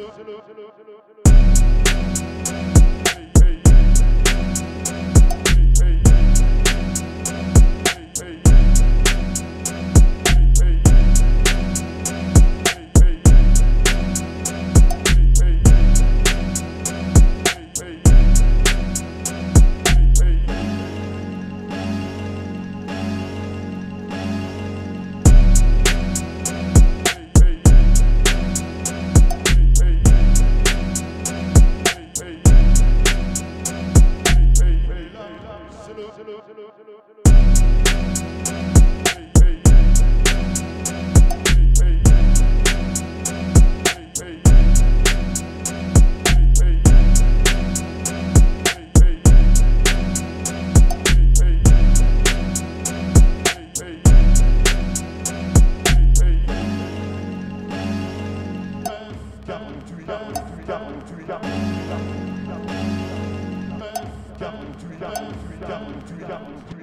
Hello. Hey, hey, hey. tu es